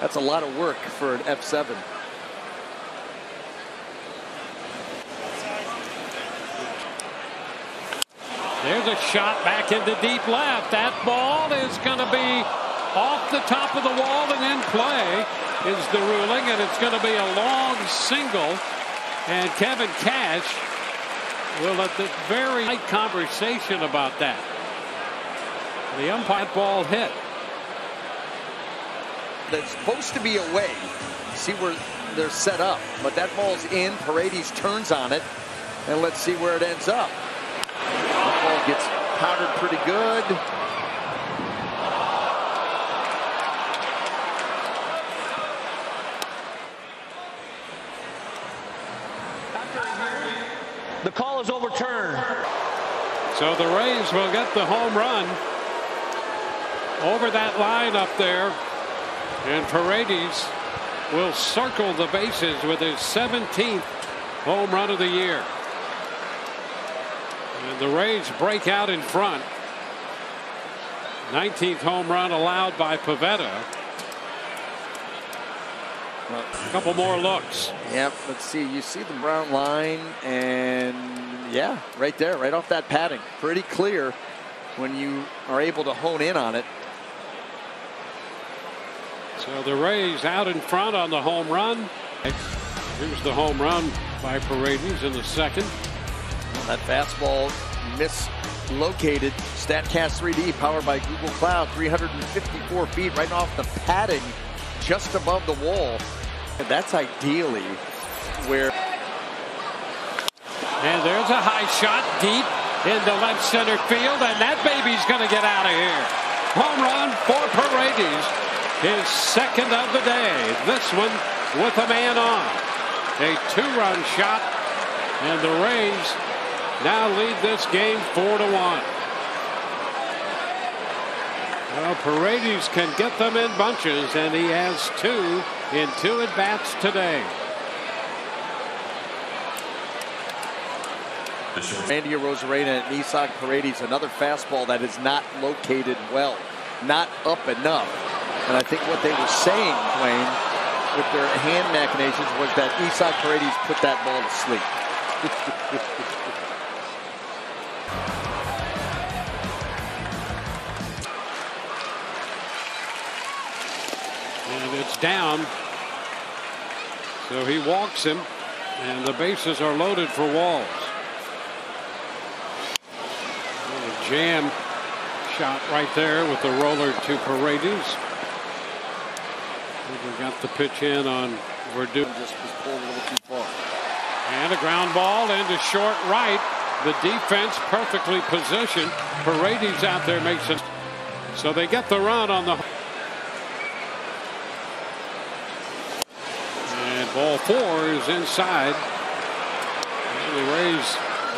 That's a lot of work for an F7. There's a shot back into deep left. That ball is going to be off the top of the wall and in play is the ruling, and it's going to be a long single. And Kevin Cash will at the very light conversation about that. The umpire ball hit. That's supposed to be away. See where they're set up, but that ball's in. Paredes turns on it, and let's see where it ends up. That ball gets powdered pretty good. The call is overturned. So the Rays will get the home run over that line up there. And Paredes will circle the bases with his 17th home run of the year. And the Rays break out in front. 19th home run allowed by Pivetta. A couple more looks. Yep, let's see. You see the brown line, and yeah, right there, right off that padding. Pretty clear when you are able to hone in on it. So the Rays out in front on the home run. Here's the home run by Paredes in the second. That fastball mislocated. StatCast 3D powered by Google Cloud, 354 feet right off the padding just above the wall. And that's ideally where. And there's a high shot deep into left center field, and that baby's going to get out of here. Home run for Paredes. His second of the day. This one with a man on. A two-run shot, and the Rays now lead this game four to one. Well, Paredes can get them in bunches, and he has two in two at bats today. Randy Arozarena and Isaac Paredes, another fastball that is not located well, not up enough. And I think what they were saying, Dewayne, with their hand machinations was that Isaac Paredes put that ball to sleep. And it's down. So he walks him, and the bases are loaded for Walls. Jam shot right there with the roller to Paredes. We got the pitch in on Verdugo. Just was pulled a little too far. And a ground ball into short right. The defense perfectly positioned. Paredes out there makes it. So they get the run on the. And ball four is inside. And the Rays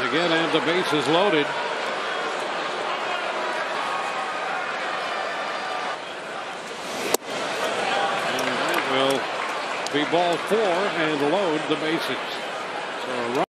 again have the bases loaded. Will be ball four and load the bases. So